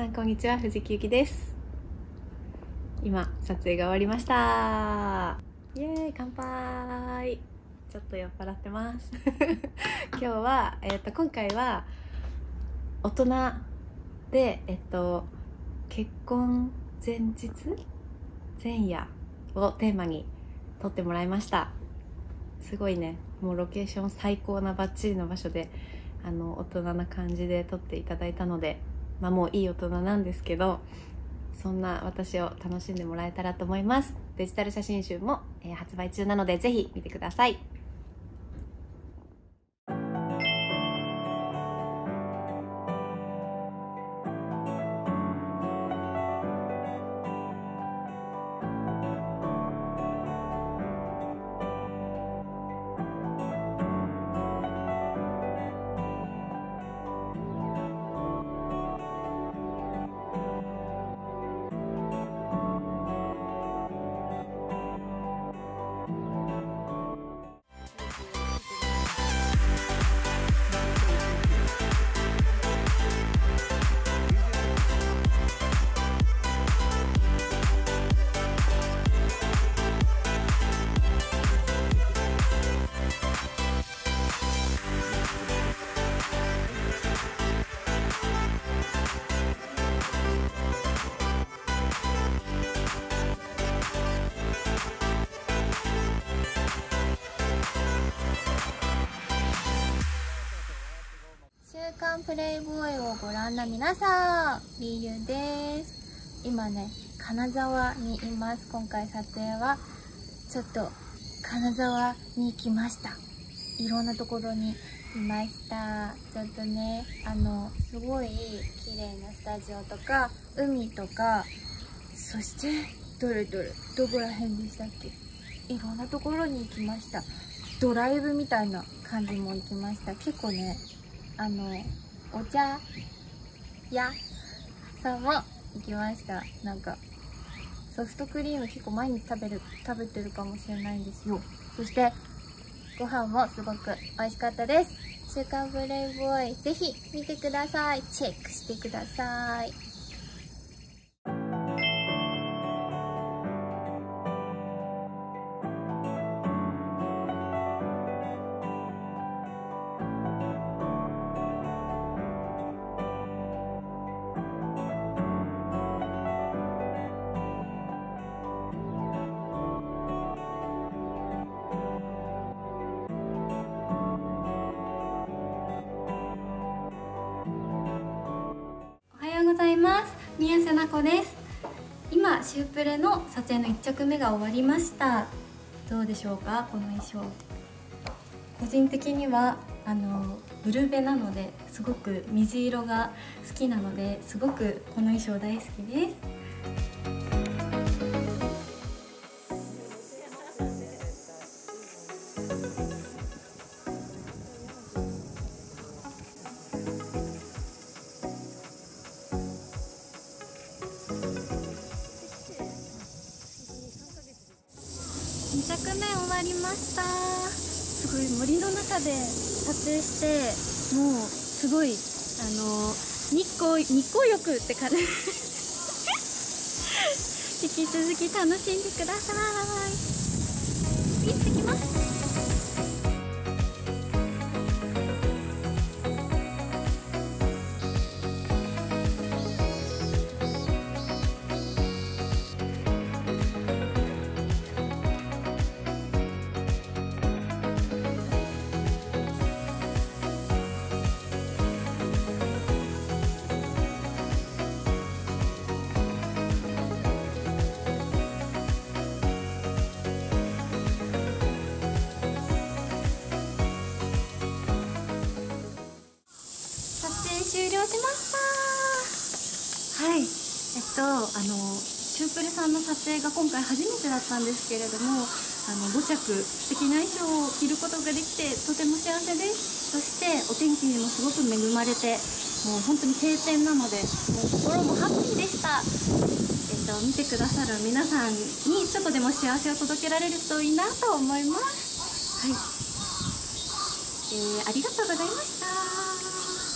さんこんにちは。藤木由紀です。今撮影が終わりました。イエーイ乾杯。ちょっと酔っ払ってます。今日は、えっと今回は大人でえっと結婚前日前夜をテーマに撮ってもらいました。すごいね。もうロケーション最高なバッチリの場所であの大人な感じで撮っていただいたので、まあ、もういい大人なんですけどそんな私を楽しんでもらえたらと思います。デジタル写真集も、えー発売中なのでぜひ見てください。プレイボーイをご覧の皆さん、りゆです。今ね、金沢にいます。今回撮影は、ちょっと金沢に来ました。いろんなところにいました。ちょっとね、あの、すごい綺麗なスタジオとか、海とか、そして、どれどれ、どこら辺でしたっけ？いろんなところに行きました。ドライブみたいな感じも行きました。結構ね、あの、お茶屋さんも行きました。なんか、ソフトクリーム結構毎日食べる、食べてるかもしれないんですよ。そして、ご飯もすごく美味しかったです。週刊ブレイボーイ、ぜひ見てください。チェックしてください。ます。宮瀬奈子です。今シュープレの撮影の1着目が終わりました。どうでしょうか？この衣装。個人的にはあのブルベなのですごく水色が好きなのですごくこの衣装大好きです。りました。すごい森の中で撮影してもうすごいあの日光日光浴って感じ。引き続き楽しんでください。終了しました。はい。えっとあのシュープレさんの撮影が今回初めてだったんですけれどもあの5着素敵な衣装を着ることができてとても幸せです。そしてお天気にもすごく恵まれてもう本当に晴天なのでもう心もハッピーでした。えっと見てくださる皆さんにちょっとでも幸せを届けられるといいなと思います。はい。えーありがとうございました。